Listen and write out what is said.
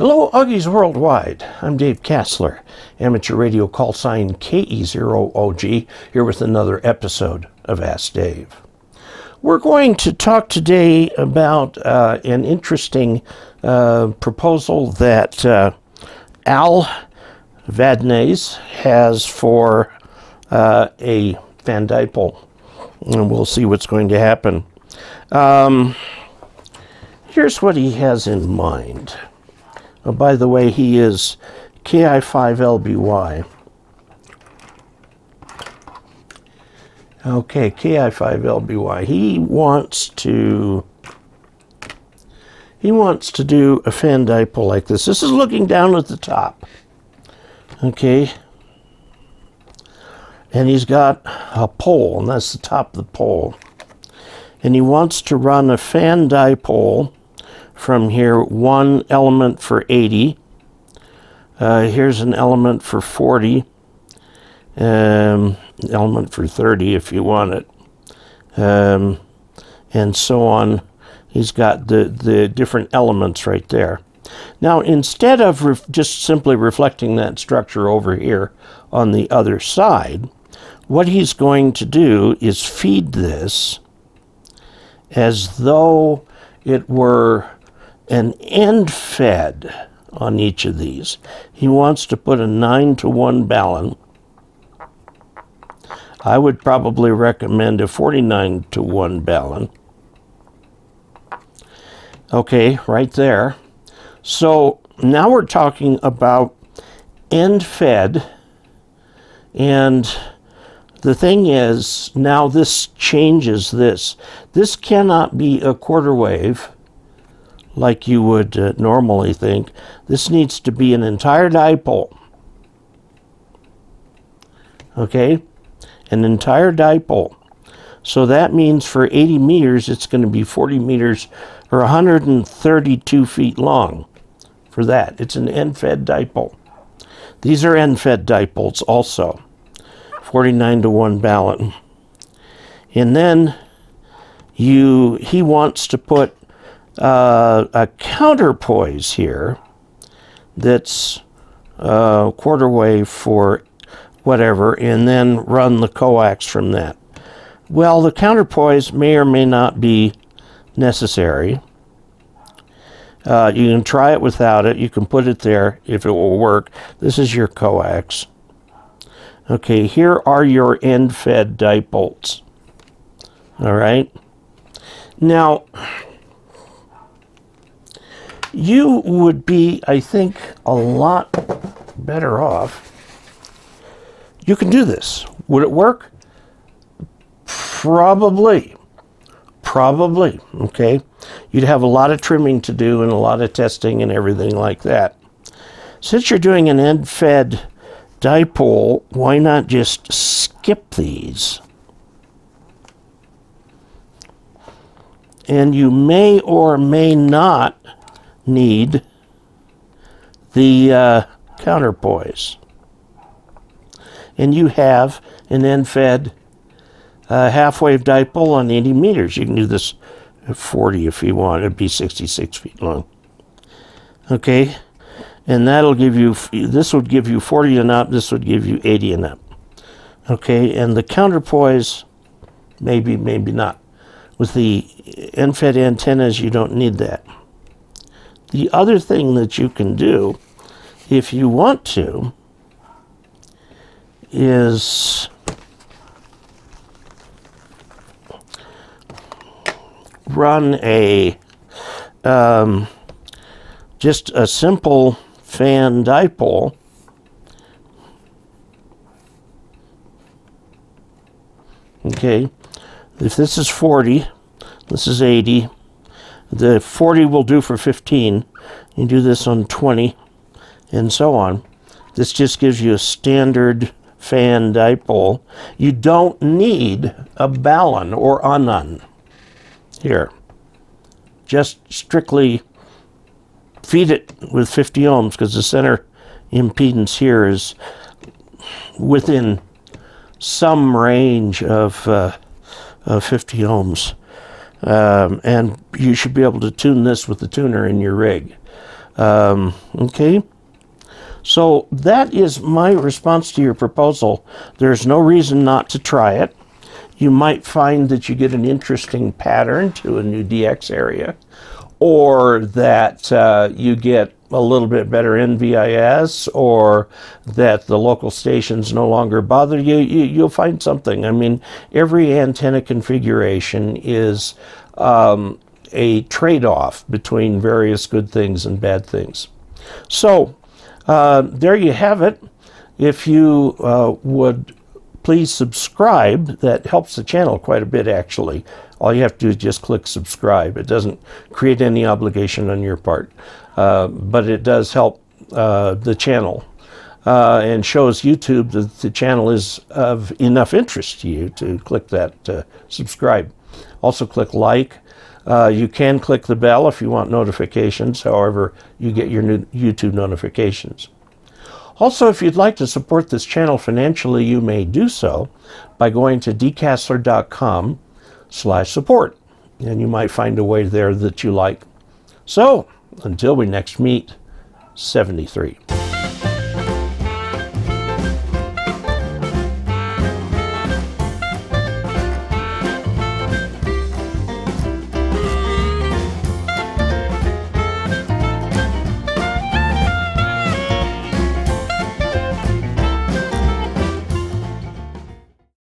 Hello, Uggies Worldwide. I'm Dave Casler, amateur radio call sign KE0OG, here with another episode of Ask Dave. We're going to talk today about uh, an interesting uh, proposal that uh, Al Vadnais has for uh, a Fan Dipole, and we'll see what's going to happen. Um, here's what he has in mind. Oh, by the way, he is KI5LBY. Okay, KI5LBY. He wants to he wants to do a fan dipole like this. This is looking down at the top. Okay. And he's got a pole, and that's the top of the pole. And he wants to run a fan dipole from here, one element for 80. Uh, here's an element for 40. Um, element for 30 if you want it. Um, and so on. He's got the, the different elements right there. Now, instead of just simply reflecting that structure over here on the other side, what he's going to do is feed this as though it were an end fed on each of these. He wants to put a 9 to 1 balun. I would probably recommend a 49 to 1 balun. Okay, right there. So now we're talking about end fed. And the thing is, now this changes this. This cannot be a quarter wave like you would uh, normally think. This needs to be an entire dipole. Okay? An entire dipole. So that means for 80 meters, it's going to be 40 meters or 132 feet long for that. It's an end-fed dipole. These are end-fed dipoles also. 49 to 1 balun. And then you he wants to put uh, a counterpoise here that's uh, quarter wave for whatever, and then run the coax from that. Well, the counterpoise may or may not be necessary. Uh, you can try it without it. You can put it there if it will work. This is your coax. Okay, here are your end-fed dipoles. All right. Now, you would be, I think, a lot better off. You can do this. Would it work? Probably. Probably. Okay. You'd have a lot of trimming to do and a lot of testing and everything like that. Since you're doing an end fed dipole, why not just skip these? And you may or may not need the uh, counterpoise. And you have an end-fed uh, half-wave dipole on 80 meters. You can do this at 40 if you want. It'd be 66 feet long. Okay, and that'll give you, this would give you 40 and up, this would give you 80 and up. Okay, and the counterpoise, maybe, maybe not. With the end-fed antennas, you don't need that. The other thing that you can do, if you want to, is run a um, just a simple fan dipole okay if this is 40 this is 80 the 40 will do for 15. You do this on 20 and so on. This just gives you a standard fan dipole. You don't need a balun or a nun here. Just strictly feed it with 50 ohms because the center impedance here is within some range of, uh, of 50 ohms. Um, and you should be able to tune this with the tuner in your rig. Um, okay. So that is my response to your proposal. There's no reason not to try it. You might find that you get an interesting pattern to a new DX area, or that uh, you get a little bit better NVIS, or that the local stations no longer bother you. you you'll find something. I mean, every antenna configuration is um, a trade off between various good things and bad things. So, uh, there you have it. If you uh, would please subscribe, that helps the channel quite a bit actually. All you have to do is just click subscribe. It doesn't create any obligation on your part, uh, but it does help uh, the channel uh, and shows YouTube that the channel is of enough interest to you to click that uh, subscribe. Also click like. Uh, you can click the bell if you want notifications, however you get your new YouTube notifications. Also, if you'd like to support this channel financially, you may do so by going to dcasler.com slash support. And you might find a way there that you like. So, until we next meet, 73.